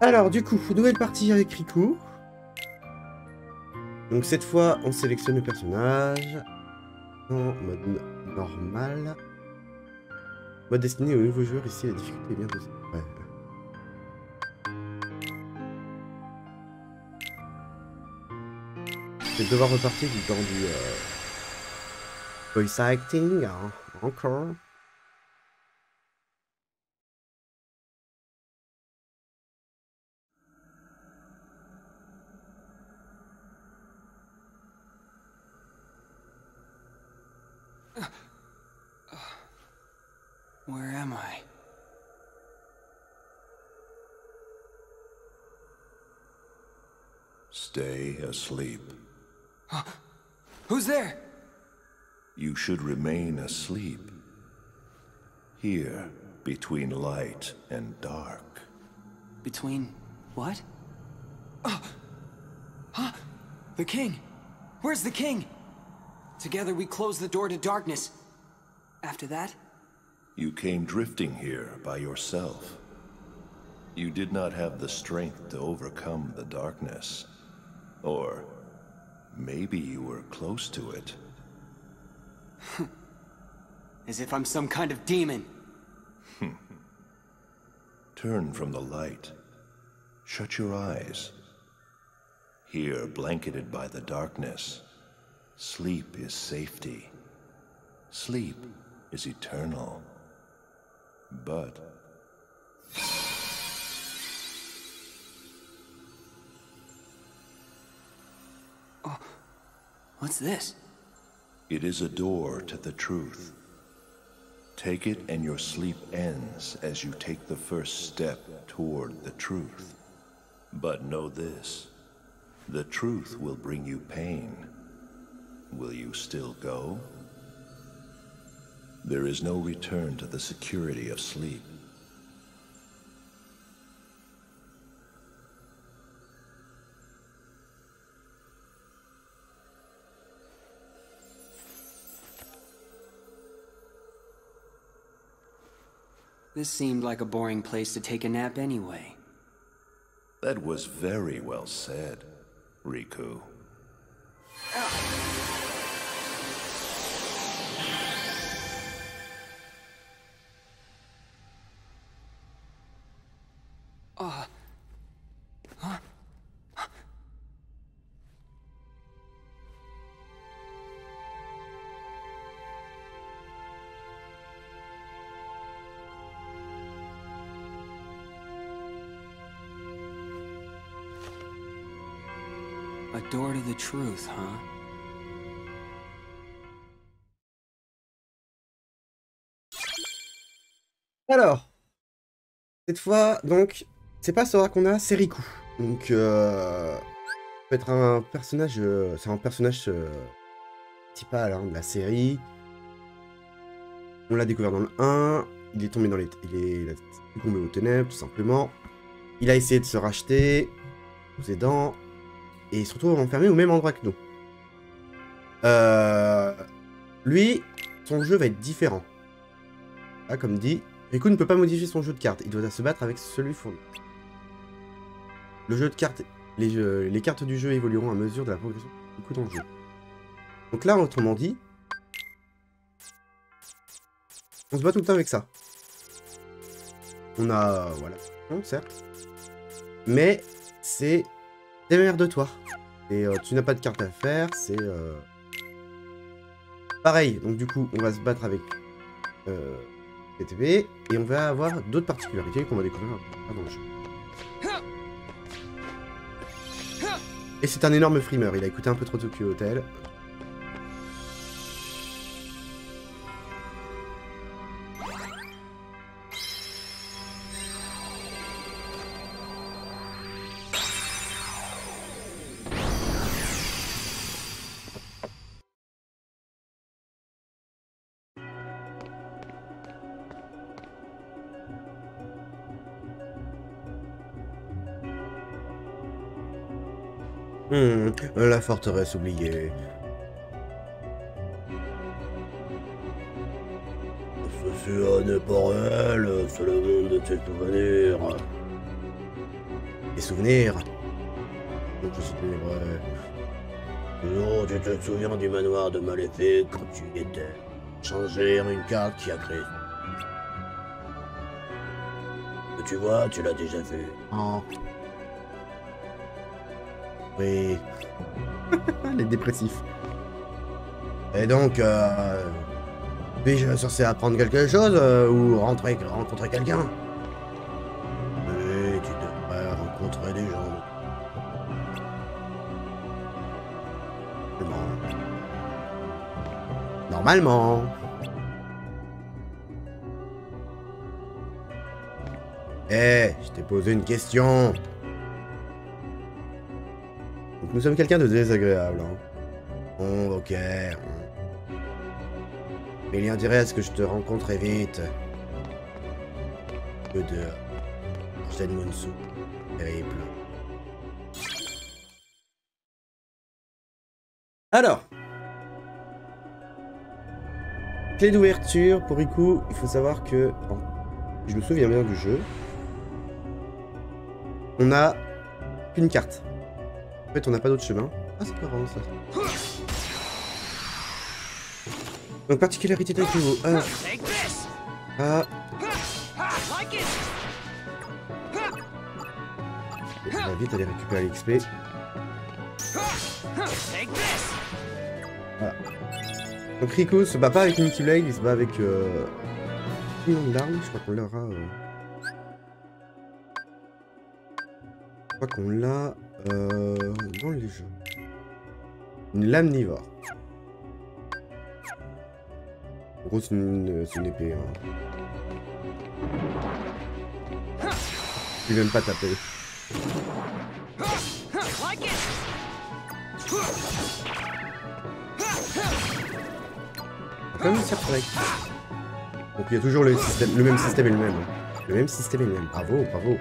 Alors, du coup, nouvelle partie avec Riku. Donc cette fois, on sélectionne le personnage en mode normal. Mode destiné aux nouveaux joueurs, ici la difficulté est bien posée. Ouais. Je vais devoir repartir du temps du euh, voice acting, hein, encore. Asleep. Who's there? You should remain asleep. Here, between light and dark. Between what? Oh. Huh? The king. Where's the king? Together we close the door to darkness. After that? You came drifting here by yourself. You did not have the strength to overcome the darkness. Or maybe you were close to it. As if I'm some kind of demon. Turn from the light. Shut your eyes. Here, blanketed by the darkness, sleep is safety. Sleep is eternal. But What's this? it is a door to the truth. Take it and your sleep ends as you take the first step toward the truth. But know this. The truth will bring you pain. Will you still go? There is no return to the security of sleep. This seemed like a boring place to take a nap anyway. That was very well said, Riku. A door to the truth, huh? Alors, cette fois, donc, c'est pas Sora qu'on a, c'est Riku. Donc, euh, peut être un personnage, euh, c'est un personnage euh, hein, de la série. On l'a découvert dans le 1, il est tombé dans les, il est, tombé aux ténèbres, tout simplement. Il a essayé de se racheter, aux aidants, et il se retrouve enfermé au même endroit que nous. Euh, lui, son jeu va être différent. Là, comme dit, Riku ne peut pas modifier son jeu de cartes, il doit se battre avec celui fourni. Le jeu de cartes, les, cartes du jeu évolueront à mesure de la progression du coup jeu. Donc là, autrement dit, on se bat tout le temps avec ça. On a, voilà, non, certes, mais c'est démerde-toi. Et euh, tu n'as pas de carte à faire, c'est euh, pareil. Donc du coup, on va se battre avec euh, et on va avoir d'autres particularités qu'on va découvrir dans le jeu. Et c'est un énorme frimeur, il a écouté un peu trop Tokyo Hotel. La forteresse oubliée. Ceci n'est pas réel, c'est le monde de tes souvenirs. Des souvenirs? Je tu te souviens du manoir de Maléfique quand tu y étais. Changer une carte qui a créé. Tu vois, tu l'as déjà vu. Oui. Les dépressifs. Et donc, euh, suis-je censé apprendre quelque chose euh, ou rentrer, rencontrer quelqu'un? Oui, tu devrais rencontrer des gens. Normalement. Eh, je t'ai posé une question. Nous sommes quelqu'un de désagréable. Hein. Bon, ok. Mais il y a intérêt à ce que je te rencontre vite. Que de... Shenmunsu. Terrible. Alors. Clé d'ouverture pour Iku, il faut savoir que... je me souviens bien du jeu. On a qu'une carte. Fait, on n'a pas d'autre chemin. Ah, c'est pas ça. Donc, particularité de Iku. Ah. ah. On vite aller récupérer l'XP. Donc Rico se bat pas avec Nicky Blade, il se bat avec euh... je crois qu'on l'aura. Euh... Je crois qu'on l'a euh... dans les jeux. Une lame nivore. En gros, c'est une, une, épée. Hein. Je vais même pas taper. Comme ça Donc il y a toujours le, système, le même système et le même. Le même système et le même. Bravo, bravo.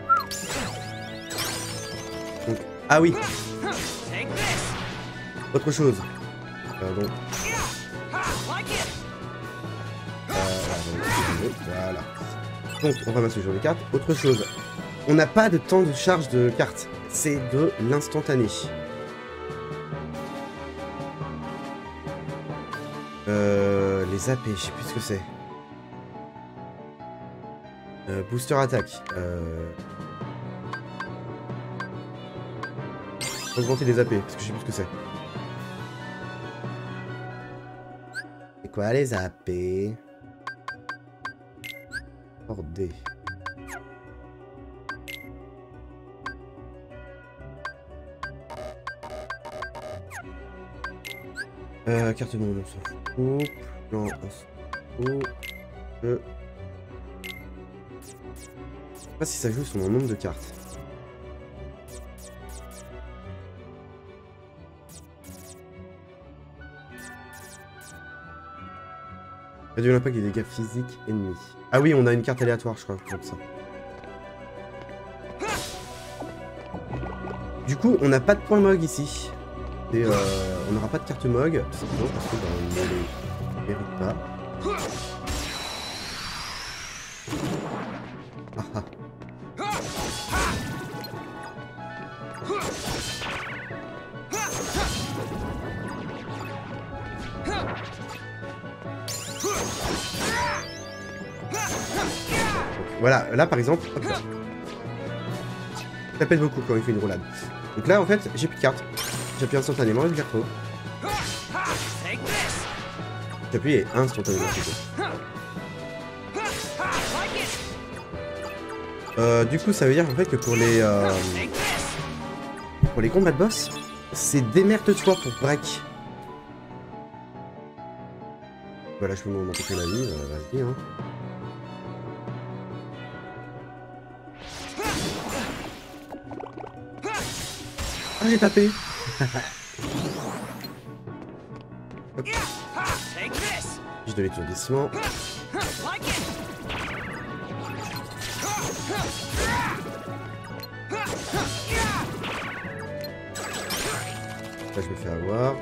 Donc, ah oui. Autre chose. Pardon. Euh, voilà. Donc, on ramasse le jour de cartes. Autre chose. On n'a pas de temps de charge de carte. C'est de l'instantané. Euh, les AP, je sais plus ce que c'est. Euh, booster attaque. Euh... Augmenter les AP, parce que je sais plus ce que c'est. C'est quoi les AP D. Euh, carte non, on s'en fout. Plan, on s'en fout. Je... je sais pas si ça joue sur mon nombre de cartes. Réduire l'impact des dégâts physiques ennemis. Ah oui, on a une carte aléatoire, je crois, comme ça. Du coup, on n'a pas de point mog ici. Et euh, on n'aura pas de carte mog, tout simplement parce que bah, ne les mérite pas. Voilà, là par exemple, ça pète beaucoup quand il fait une roulade. Donc là en fait, j'ai plus de cartes. J'appuie instantanément et je les retrouve. J'appuie instantanément Euh, du coup, ça veut dire en fait que pour les euh, pour les combats de boss, c'est démerde-toi pour break. Voilà, je peux m'en que la vie, euh, vas-y. Hein. Ah, j'ai tapé J'ai de l'étourdissement. Là, je me fais avoir.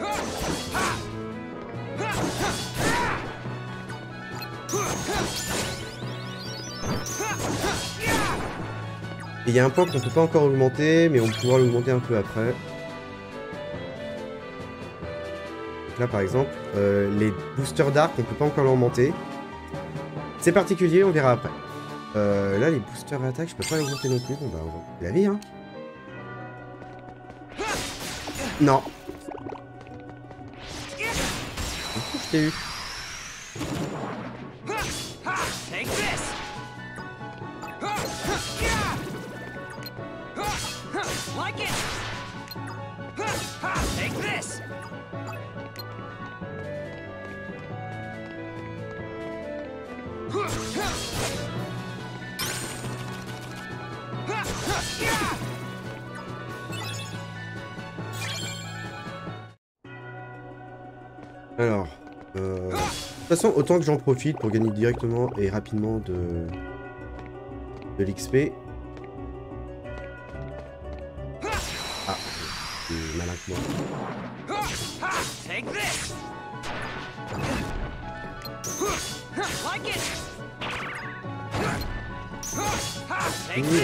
Et il y a un point qu'on peut pas encore augmenter, mais on pouvoir l'augmenter un peu après. Là par exemple, euh, les boosters d'arc, on peut pas encore l'augmenter. C'est particulier, on verra après. Euh, là les boosters d'attaque, je peux pas l'augmenter non plus. Bon bah on va la vie hein. Non. Je t'ai eu. Alors, euh, de toute façon, autant que j'en profite pour gagner directement et rapidement de, de l'XP. Ah, c'est malin que moi.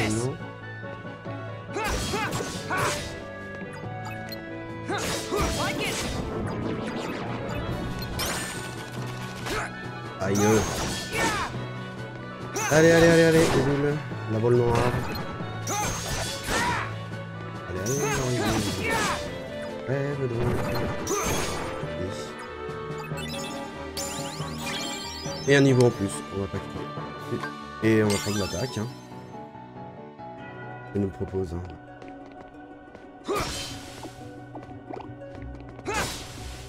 Non. Aïe. Allez, allez, allez, allez, les. La boule noire. Allez, allez, allez. Rêve donc. Et un niveau en plus, on va pas quitter. Et on va prendre l'attaque. Hein. Il nous propose. Hein.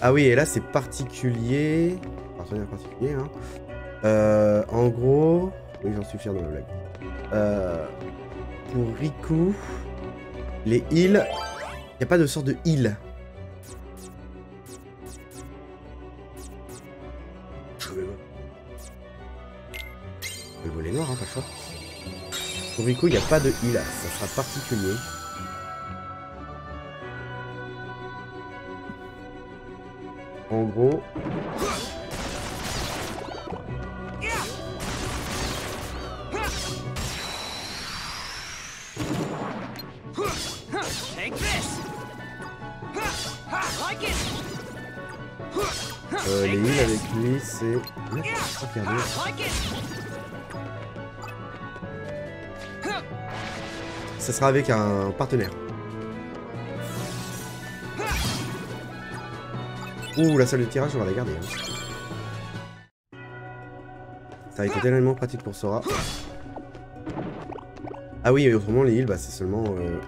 Ah oui, et là c'est particulier. Particulier, hein. Euh, en gros. Oui, j'en suis fier de ma blague. Euh, pour Riku, les heals. Il a pas de sorte de heal. Le volet noir, hein, pas. Pour Riku, il n'y a pas de heal. Ça sera particulier. En gros, euh, les heals avec lui, c'est... Ça sera avec un partenaire. Ouh, la salle de tirage, on va la garder. hein. Ça a été tellement pratique pour Sora. Ah oui, autrement, les heals, bah, c'est seulement... Euh...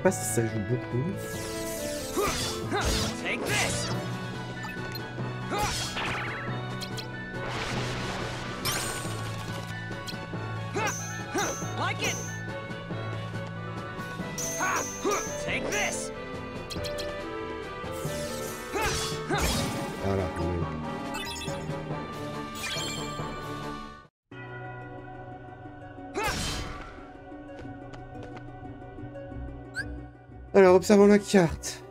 sais pas si ça joue beaucoup. Alors, observons la carte.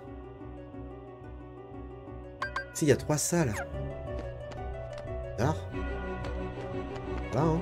Si, il y a trois salles. Bizarre. Voilà, hein.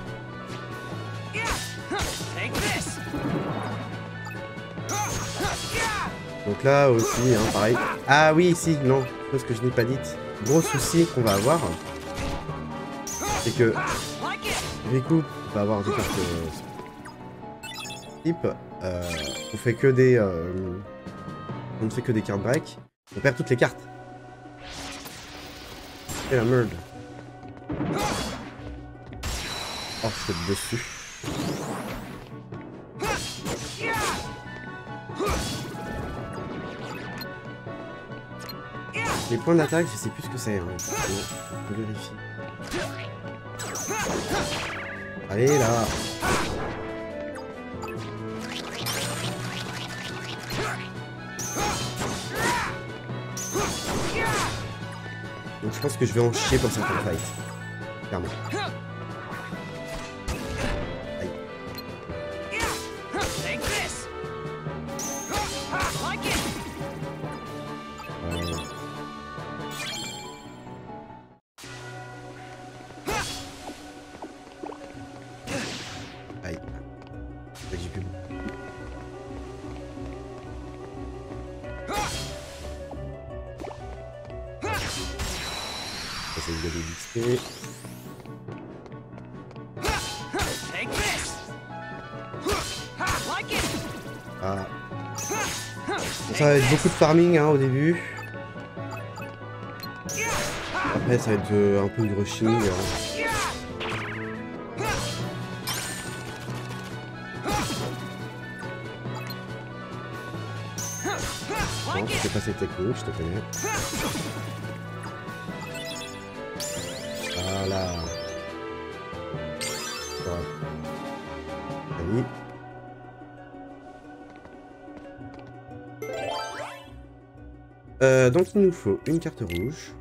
Là aussi, hein, pareil. Ah oui, si, non, chose que je n'ai pas dite. Gros souci qu'on va avoir, c'est que. Riku va avoir des cartes euh, type. Euh, on fait que des. euh, on ne fait que des cartes break. On perd toutes les cartes. C'est la merde. Oh, je suis dessus. Les points d'attaque, je sais plus ce que c'est. Hein. Je vérifie. Allez là Donc je pense que je vais en chier pour certains fights. Clairement. Beaucoup de farming hein, au début. Après, ça va être euh, un peu de rushing. hein. Non, je sais pas ces techniques, je te connais. Voilà. Voilà. Allez. Euh, donc il nous faut une carte rouge.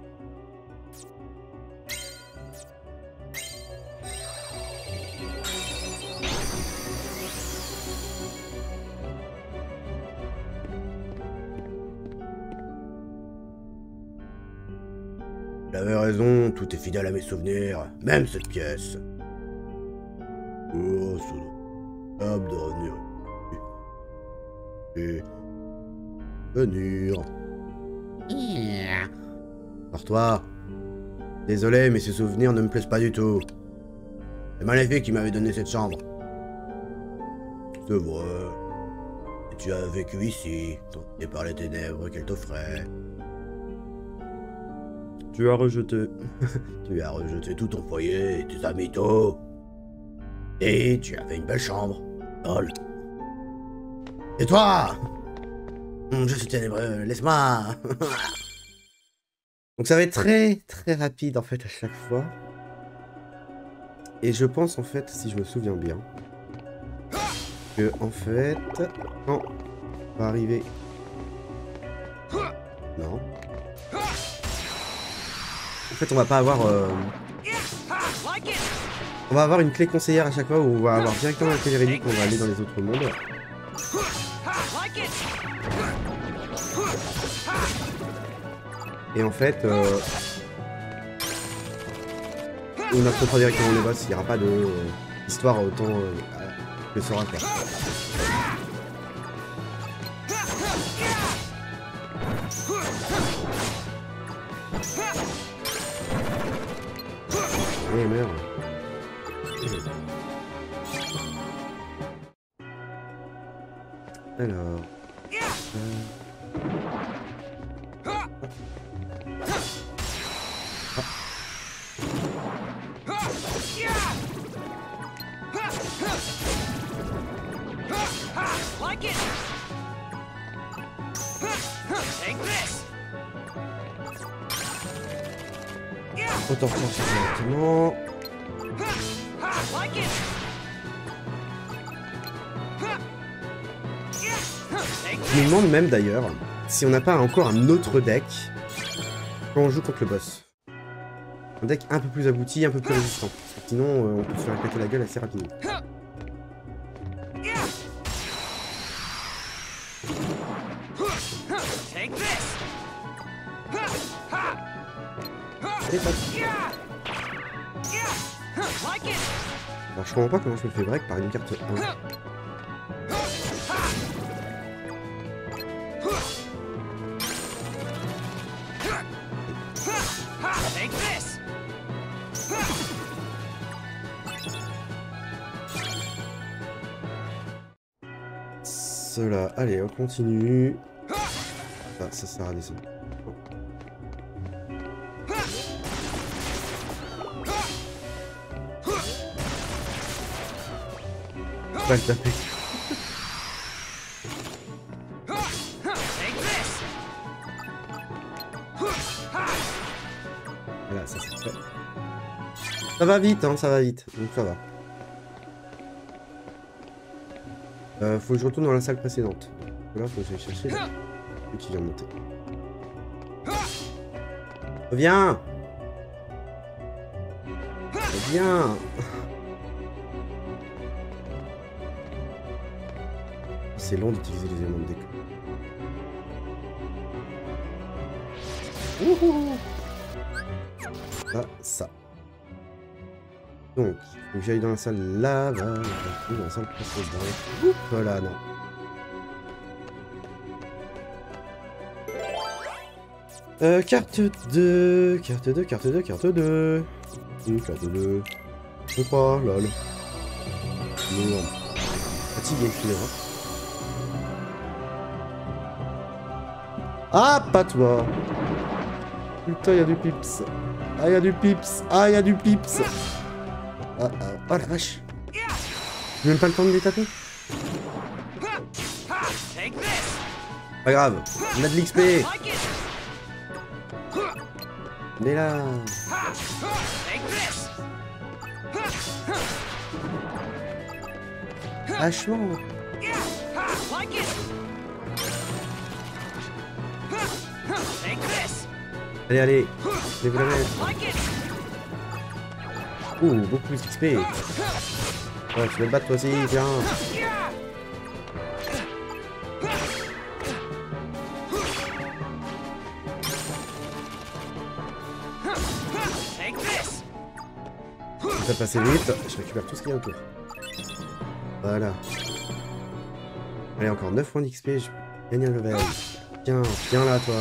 J'avais raison, tout est fidèle à mes souvenirs, même cette pièce. Oh, de revenir. Et. Désolé, mais ces souvenirs ne me plaisent pas du tout. C'est Maléfique qui m'avait donné cette chambre. C'est vrai. Et tu as vécu ici, tenté par les ténèbres qu'elle t'offrait. Tu as rejeté. Tu as rejeté tout ton foyer, tes amis tôt. Et tu avais une belle chambre. Lol. Et toi Je suis ténébreux, laisse-moi Donc ça va être très très rapide en fait à chaque fois. Et je pense en fait, si je me souviens bien, que en fait, quand on va arriver... Non. En fait, on va pas avoir... euh. On va avoir une clé conseillère à chaque fois où on va avoir directement la clé véridique, on va aller dans les autres mondes. Et en fait, euh, on affrontera directement les boss, il n'y aura pas de euh, autant euh, que sera quoi. Si on n'a pas encore un autre deck quand on joue contre le boss. Un deck un peu plus abouti, un peu plus résistant. Sinon, euh, on peut se faire éclater la gueule assez rapidement. Je comprends pas comment je me fais break par une carte 1. Allez, on continue. Ah, ça sert à descendre. Pas le. Ça va vite, hein, ça va vite. Donc ça va. Euh, faut que je retourne dans la salle précédente. Là, faut que j'aille chercher celui qui vient monter. Reviens Reviens C'est long d'utiliser les éléments de déco. Wouhou ça. Donc, faut que j'aille dans la salle là-bas, dans la salle précédente. Oups, Voilà, non. Euh, carte 2, carte 2, carte 2, carte 2. Hum, carte 2. Je crois, lol. Fatigué, finalement. Ah, pas toi Putain, y'a du pips. Ah, y'a du pips. Ah, y'a du pips. Ah, ah, oh la vache. J'ai même pas le temps de les taper. Pas grave, on a de l'XP. On est là. Vachement. Allez, allez. Je Ouh, beaucoup d'XP. Ouais, tu veux te battre toi aussi, viens. Ça va passer vite. Je récupère tout ce qu'il y a autour. Voilà. Allez, encore 9 points d'XP. Je gagne un level. Viens, viens là, toi.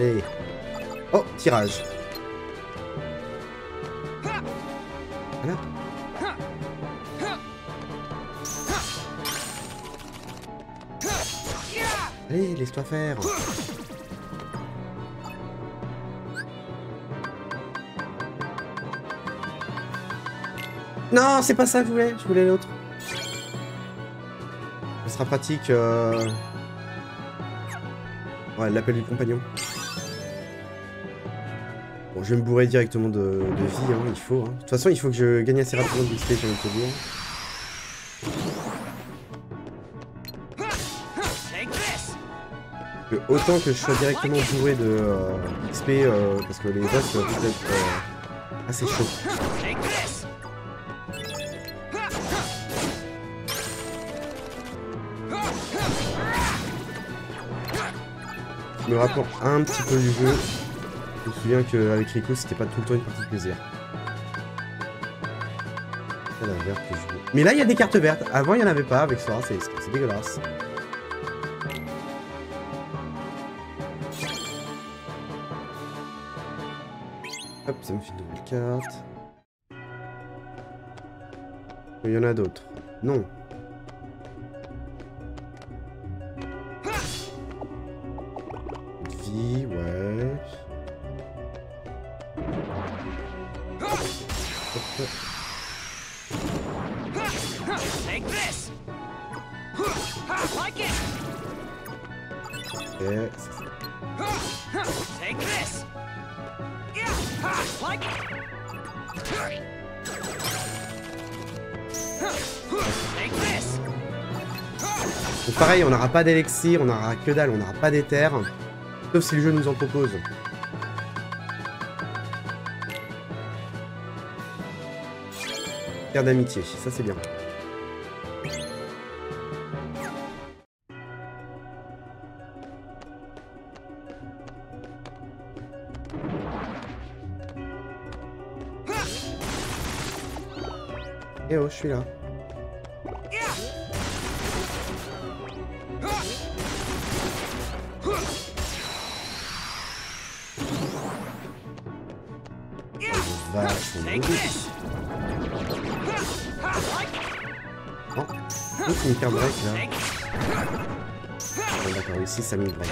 Allez. Oh, tirage. Voilà. Allez, laisse-toi faire. Non, c'est pas ça que je voulais. Je voulais l'autre. Ce sera pratique. Euh... Ouais, l'appel du compagnon. Je vais me bourrer directement de, vie, hein, il faut. hein. De toute façon, il faut que je gagne assez rapidement de XP, j'ai envie de te dire. Que autant que je sois directement bourré de euh, XP, euh, parce que les boss peuvent être euh, assez chauds. Je me rappelle un petit peu du jeu. Je me souviens qu'avec Rico, c'était pas tout le temps une partie de plaisir. Mais là, il y a des cartes vertes. Avant, il n'y en avait pas avec. C'est c'est dégueulasse. Hop, ça me fait une nouvelle carte. Il y en a d'autres. Non. N'aura pas d'élixir, on n'aura que dalle, on n'aura pas d'éther. Sauf si le jeu nous en propose. Terre d'amitié, ça c'est bien. Eh oh, je suis là. Take au bout. this. Like it. Non, donc c'est une carte break là. Take it. Bon, d'accord, ici ça met break.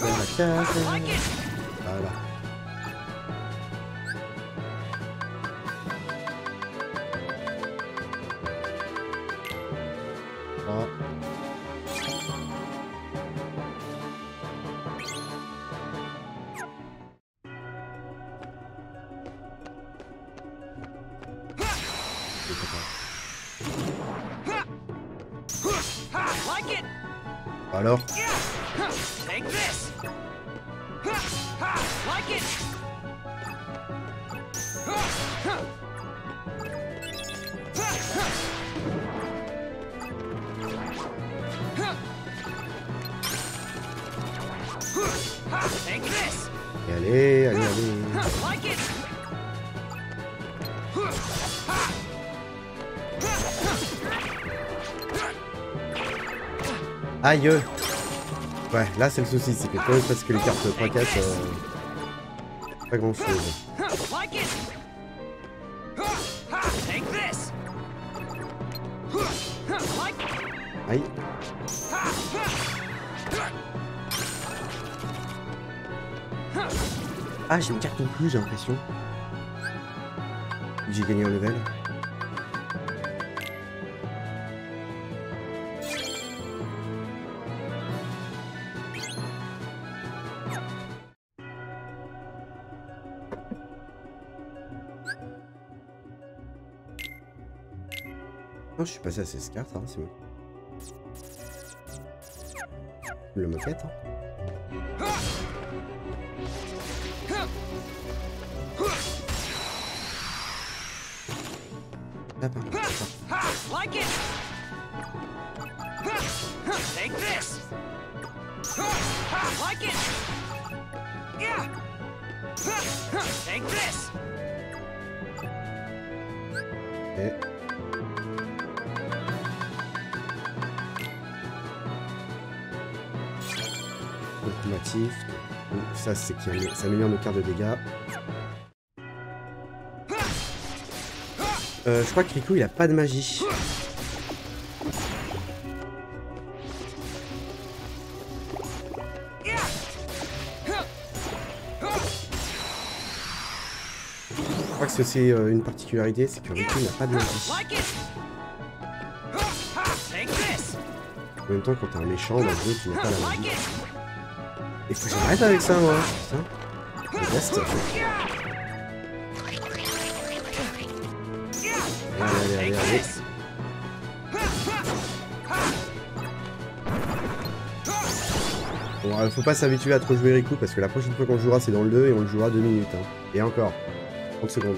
Dans la case. Aïe Ouais, là c'est le souci, c'est que quand même parce que les cartes 3-4, euh, pas grand chose. Aïe. Ah, j'ai une carte en plus, j'ai l'impression. J'ai gagné un level. Suis passé à 16 cartes, hein, c'est bon. Le moquette, hein. Donc, ça, c'est qui amé- ça améliore nos cartes de dégâts. Euh, je crois que Riku, il a pas de magie. Je crois que c'est euh, une particularité, c'est que Riku n'a pas de magie. En même temps, quand t'es un méchant dans le jeu, tu n'as pas la magie. Et faut que j'arrête avec ça, moi. Putain. Je déteste. Allez, allez, euh, faut pas s'habituer à trop jouer Riku parce que la prochaine fois qu'on jouera, c'est dans le 2 et on le jouera 2 minutes. hein. Et encore. 30 secondes.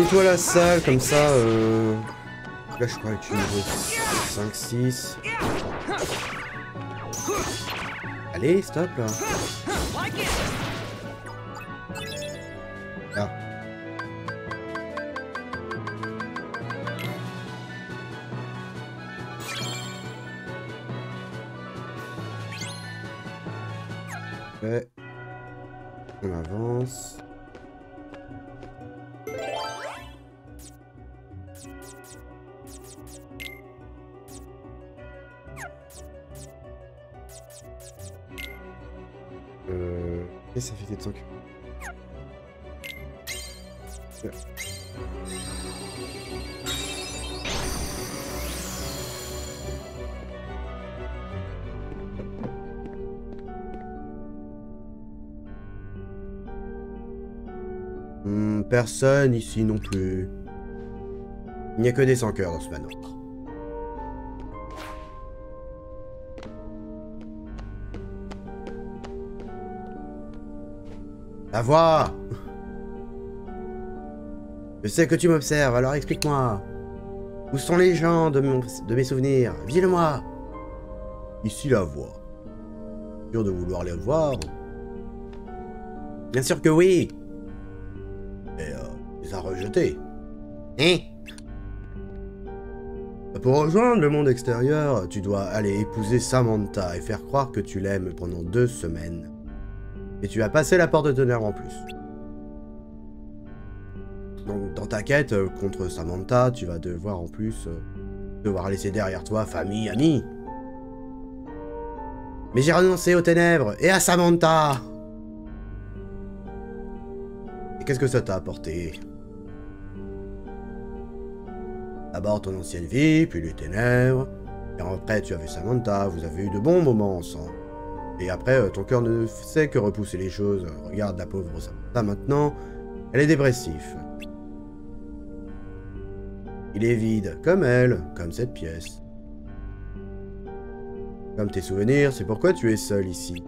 Nettoie la salle comme ça. Euh... Là, je crois que tu niveau 5, 6. Allez, stop là. Ouais. On avance. Ça fait de 5. Hmm, personne ici non plus. Il n'y a que des sans cœurs dans ce manoir. La voix Je sais que tu m'observes, alors explique-moi. Où sont les gens de, mon- de mes souvenirs? Dis-le-moi Ici la voix. Sûr de vouloir les voir Bien sûr que oui Mais euh, tu les as rejetés. Hein? Pour rejoindre le monde extérieur, tu dois aller épouser Samantha et faire croire que tu l'aimes pendant deux semaines. Et tu vas passer la porte de tonnerre en plus. Donc dans ta quête euh, contre Samantha, tu vas devoir en plus euh, devoir laisser derrière toi famille, amis. Mais j'ai renoncé aux ténèbres et à Samantha. Et qu'est-ce que ça t'a apporté? D'abord ton ancienne vie, puis les ténèbres. Et après tu as vu Samantha, vous avez eu de bons moments ensemble. Et après, euh, ton cœur ne sait que repousser les choses. Regarde la pauvre Samantha maintenant. Elle est dépressive. Il est vide, comme elle, comme cette pièce. Comme tes souvenirs, c'est pourquoi tu es seul ici.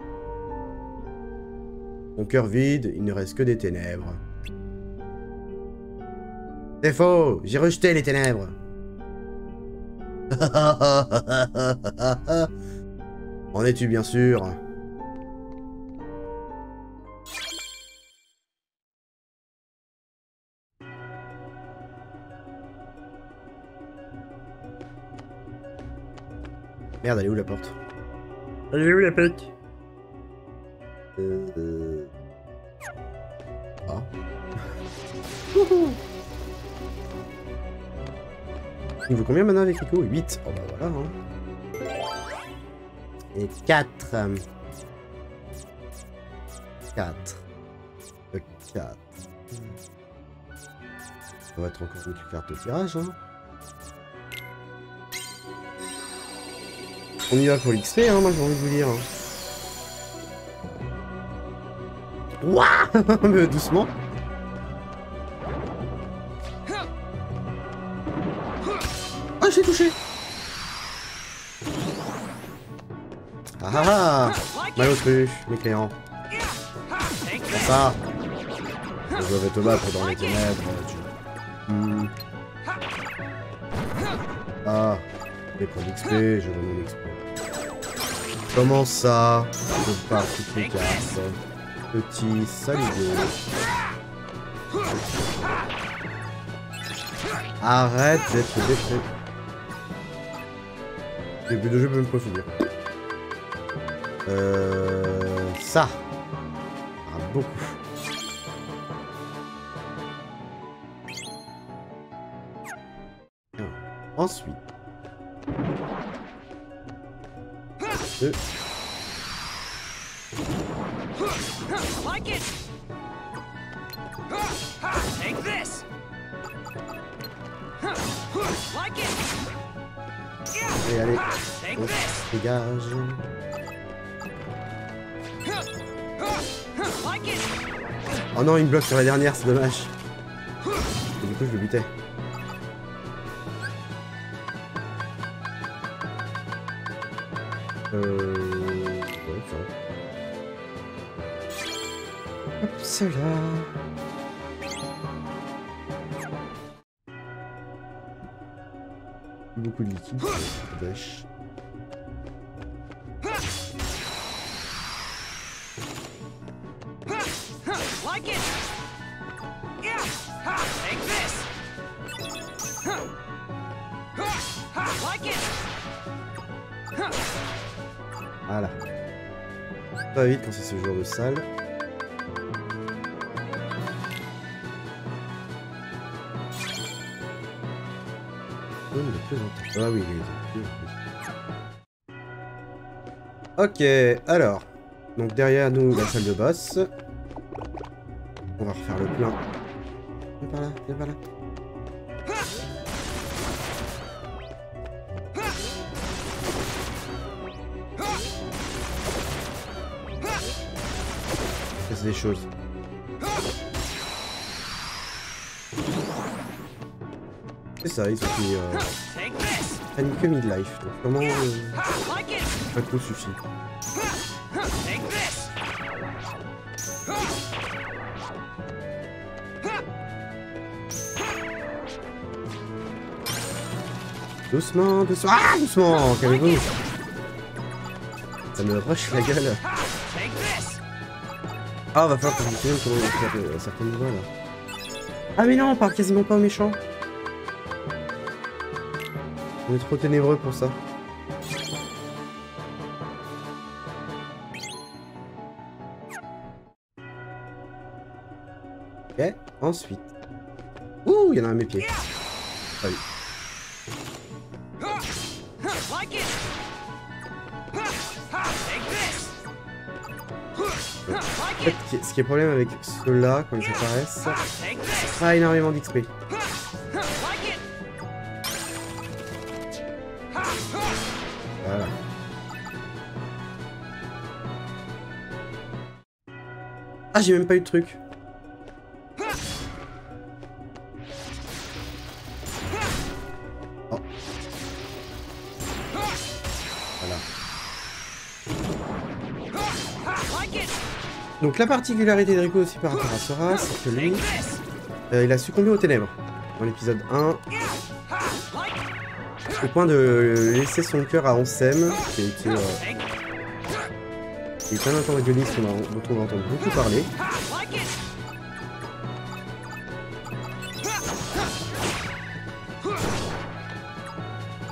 Ton cœur vide, il ne reste que des ténèbres. C'est faux, j'ai rejeté les ténèbres. en es-tu bien sûr? Merde, elle est où la porte? Elle est où la porte Euh... Ah. Wouhou. Il vous combien maintenant avec Rico 8. Oh bah voilà. Hein. Et 4. 4. 4. Ça va être encore une carte au tirage. Hein. On y va pour l'XP, hein, moi j'ai envie de vous dire. Ouah Mais doucement. Ah, j'ai touché Ah ah ah Mal au truc, mécréant. Pour ça, je dois te battre dans les ténèbres. Ah, les points d'XP, je veux mon. Comment ça Je pars toutes les cartes. Petit saligo. Arrête d'être défait. Début de jeu peut même pas finir. Euh... Ça. Non, il me bloque sur la dernière, c'est dommage. Et du coup, je le butais. Euh... Ouais. Hop, là. Beaucoup de liquide. Dèche. Vite quand c'est ce genre de salle. Ah oui. Ok, alors. Donc derrière nous, la salle de boss. On va refaire le plein. Viens par là, viens par là. Des choses. C'est ça, ils ont pris, euh, que midlife. Donc vraiment, euh, un coup suffit. Doucement, doucement. Ah, doucement, calmez-vous. Ça me rush la gueule. Ah, va falloir que je me comment on va faire euh, certaines voix là. Ah, mais non, on parle quasiment pas aux méchants. On est trop ténébreux pour ça. Ok, ensuite. Ouh, il y en a un à mes pieds. Ah oui. Ce qui est- problème avec ceux-là, quand ils apparaissent, this. pas énormément d'XP. Voilà. Ah, j'ai même pas eu de truc. Donc la particularité de Rico aussi par rapport à Sora, c'est que this. euh, il a succombé aux ténèbres. Dans l'épisode 1, Like it. au point de laisser son cœur à Ansem, qui été, euh, qui est un antagoniste dont on va entendre beaucoup parler.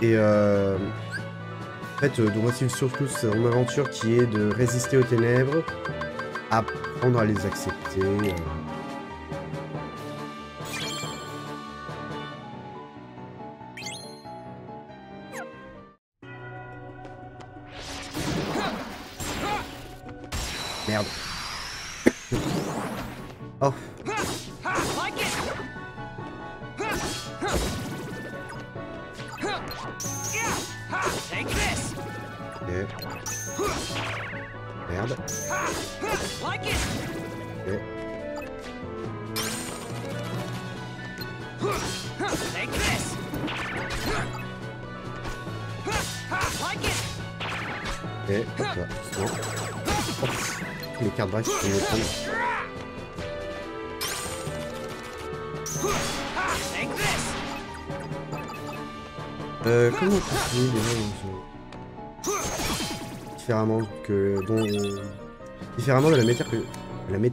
Et euh, en fait, euh, donc surtout son aventure qui est de résister aux ténèbres, apprendre à les accepter. euh.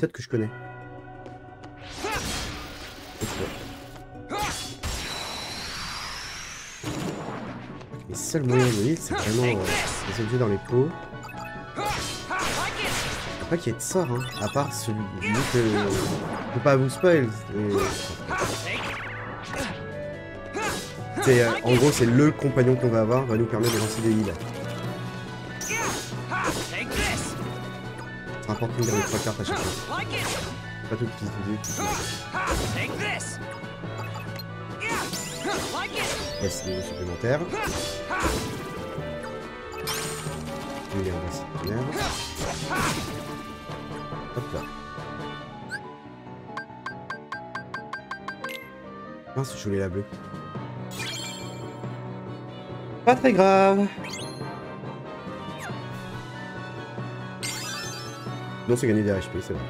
Que je connais. Les seuls moyens de heal, c'est vraiment euh, les objets dans les pots. Pas qu'il y ait de sort, hein, à part celui que... Faut pas vous spoil. C'est, euh, en gros, c'est le compagnon qu'on va avoir, va nous permettre de lancer des heals. C'est important de garder trois cartes à chaque fois. Pas tout utiliser. Take this. Like it. Yes, niveau supplémentaire. Il supplémentaire. Hop là. Mince, je voulais la bleue. Pas très grave. Non, c'est gagner des HP, c'est vrai.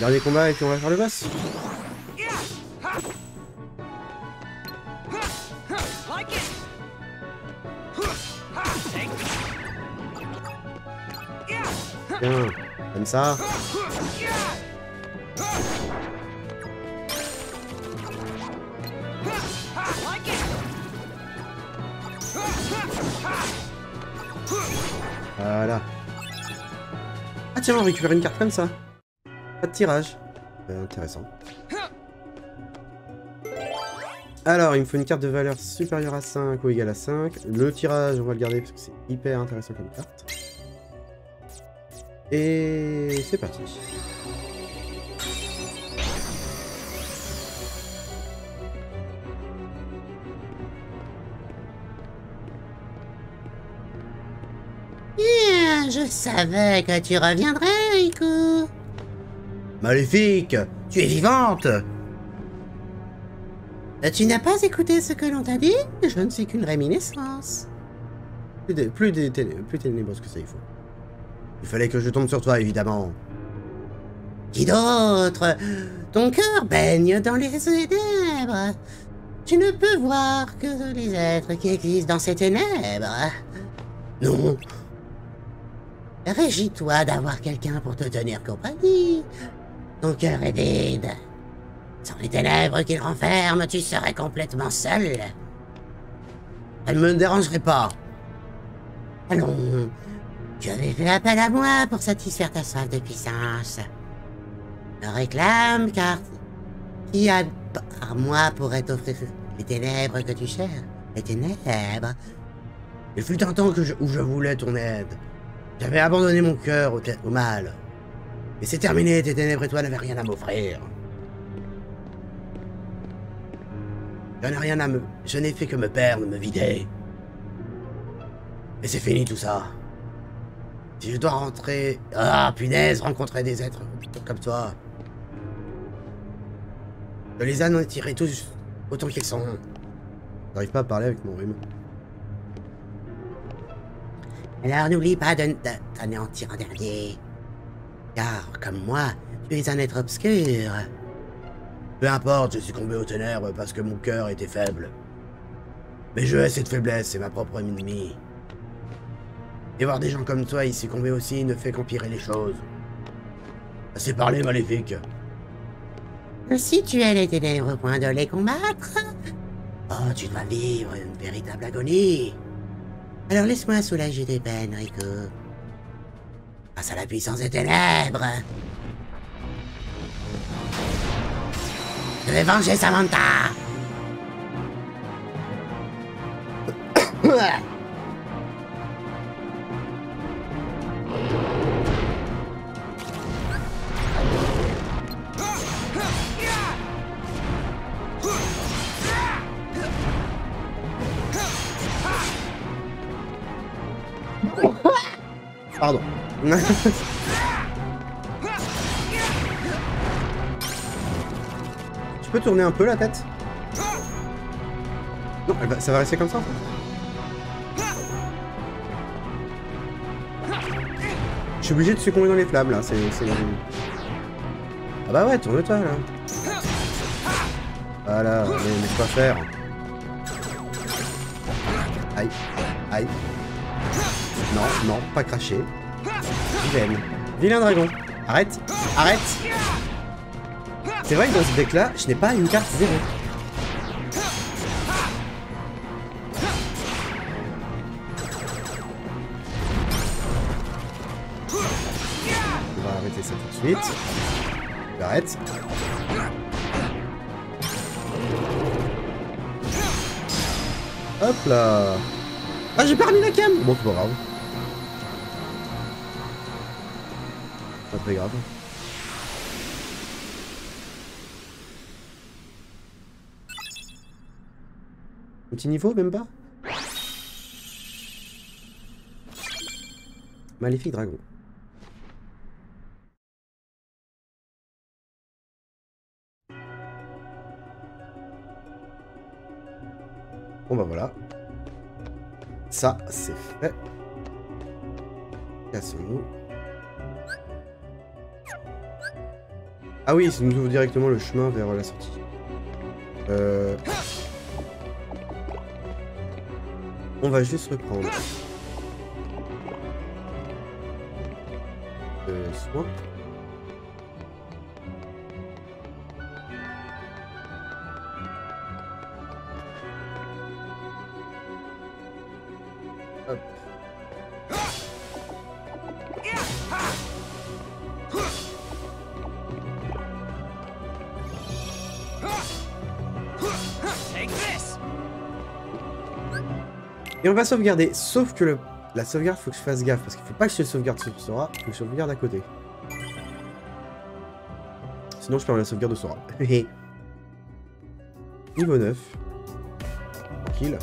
Dernier combat et puis on va faire le boss. Tiens, comme ça. Voilà. Ah tiens, on récupère une carte comme ça. Pas de tirage. Euh, intéressant. Alors, il me faut une carte de valeur supérieure à 5 ou égale à 5. Le tirage, on va le garder parce que c'est hyper intéressant comme carte. Et c'est parti. Je savais que tu reviendrais, Riku. Maléfique, tu es vivante. Euh, Tu n'as pas écouté ce que l'on t'a dit? Je ne suis qu'une réminiscence. Plus, dé- plus, plus ténébreuse que ça, il faut. Il fallait que je tombe sur toi, évidemment. Qui d'autre Ton cœur baigne dans les ténèbres. Tu ne peux voir que les êtres qui existent dans ces ténèbres. Non. Régis-toi d'avoir quelqu'un pour te tenir compagnie. Ton cœur est vide. Sans les ténèbres qu'il renferme, tu serais complètement seul. Elle me dérangerait pas. Allons. Tu avais fait appel à moi pour satisfaire ta soif de puissance. Je réclame car qui a par moi pourrait t'offrir les ténèbres que tu cherches? Les ténèbres? Il fut un temps que où je voulais ton aide. J'avais abandonné mon cœur au, mal. Et c'est terminé, tes ténèbres et toi n'avaient rien à m'offrir. Je n'ai rien à me... Je n'ai fait que me perdre, me vider. Et c'est fini tout ça. Si je dois rentrer... Ah, punaise, rencontrer des êtres comme toi. Je les anéantirai tous autant qu'ils sont. J'arrive pas à parler avec mon rhume. Alors n'oublie pas de, de t'anéantir en dernier. Car, comme moi, tu es un être obscur. Peu importe, j'ai succombé aux ténèbres parce que mon cœur était faible. Mais je hais cette faiblesse, c'est ma propre ennemie. Et voir des gens comme toi y succomber aussi ne fait qu'empirer les choses. Assez parlé, maléfique. Si tu es les ténèbres au point de les combattre, oh, tu dois vivre une véritable agonie. Alors laisse-moi soulager tes peines, Rico. Face à la puissance des ténèbres. Je vais venger Samantha. Pardon. tu peux tourner un peu la tête? Non, elle va- ça va rester comme ça. Je suis obligé de succomber dans les flammes là, c'est... Ah bah ouais, tourne-toi là. Voilà, allez, laisse pas faire. Aïe, aïe. Non, non, pas cracher. Vilaine. Vilain dragon. Arrête, arrête. C'est vrai que dans ce deck là, je n'ai pas une carte zéro. On va arrêter ça tout de suite. J'arrête. Hop là. Ah, j'ai remis la cam Bon, c'est pas grave. Très grave. Petit niveau, même pas Maléfique dragon. Bon bah voilà. Ça, c'est fait. Cassons-nous. Ah oui, ça nous ouvre directement le chemin vers la sortie. Euh... On va juste reprendre. Euh. On va sauvegarder, sauf que la sauvegarde, faut que je fasse gaffe, parce qu'il faut pas que je sauvegarde sur Sora, faut que je sauvegarde à côté. Sinon, je perds la sauvegarde de Sora. Niveau 9. Tranquille.